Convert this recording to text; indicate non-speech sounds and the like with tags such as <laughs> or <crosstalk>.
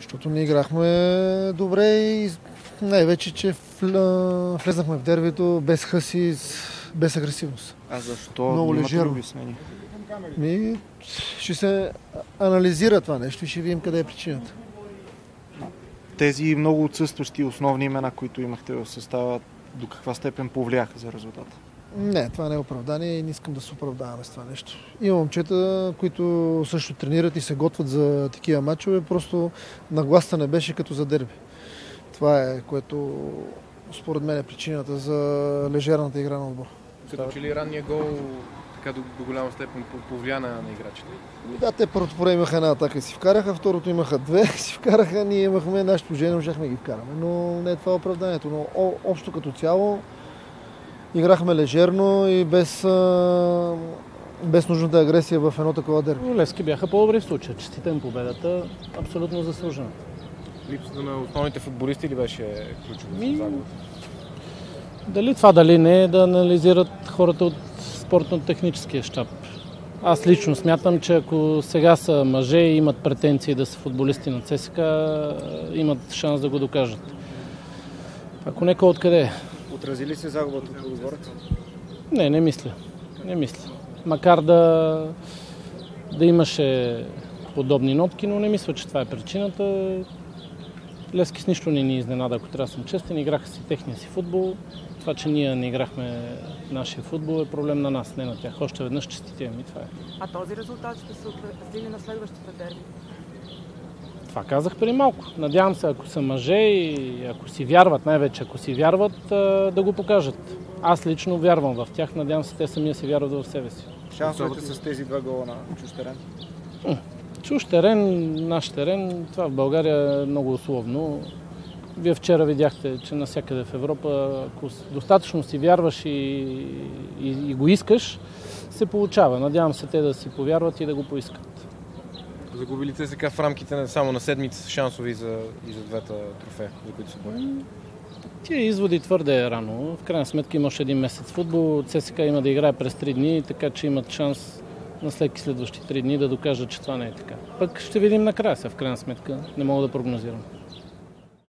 Защото ние играхме добре и най-вече, че влезнахме в дербито без хъси, без агресивност. А защо? Много лежерно. обяснение? Ми, ще се анализира това нещо и ще видим къде е причината. Тези много отсъстващи основни имена, които имахте в състава, до каква степен повлияха за резултата? Не, това не е оправдание и не искам да се оправдаваме с това нещо. Има момчета, които също тренират и се готвят за такива матчове, просто нагласта не беше като за дерби. Това е, което според мен е причината за лежерната игра на отбор. Като че ли ранния гол така до, до голяма степен повлия на, на играчите? Да, те първото поне имаха една атака и си вкараха, второто имаха две, <laughs> си вкараха, ние имахме нашето положение, можахме да ги вкараме. Но не е това оправданието. Но общо като цяло играхме лежерно и без, без нужната агресия в едно такова дерби. Левски бяха по-добри в случая. Честитен победата, абсолютно заслужена. Липсата на основните футболисти ли беше ключово Ми, за загубата? Дали това, дали не, да анализират хората от спортно-техническия щаб. Аз лично смятам, че ако сега са мъже и имат претенции да са футболисти на ЦСК, имат шанс да го докажат. Ако не, откъде е? Отрази ли се загубата от отборът? Не, не мисля. Не мисля. Макар да, да имаше подобни нотки, но не мисля, че това е причината. Левски с нищо не ни изненада, ако трябва да съм честен. Играха си техния си футбол. Това, че ние не играхме нашия футбол е проблем на нас, не на тях. Още веднъж честития и това е. А този резултат ще се отрази ли на следващите дерби? Това казах преди малко. Надявам се, ако са мъже и ако си вярват, най-вече ако си вярват, да го покажат. Аз лично вярвам в тях, надявам се те самия си вярват в себе си. Шансовете с тези два гола на Чущерен? Чуж терен, наш терен, това в България е много условно. Вие вчера видяхте, че навсякъде в Европа, ако достатъчно си вярваш и, и, и го искаш, се получава. Надявам се те да си повярват и да го поискат. Загубилите сега в рамките на само на седмица шансови за, и за двата трофея, за които се борят. Тия изводи твърде е рано. В крайна сметка има един месец футбол. ЦСК има да играе през 3 дни, така че имат шанс на всеки следващи 3 дни да докажат, че това не е така. Пък ще видим накрая се, в крайна сметка. Не мога да прогнозирам.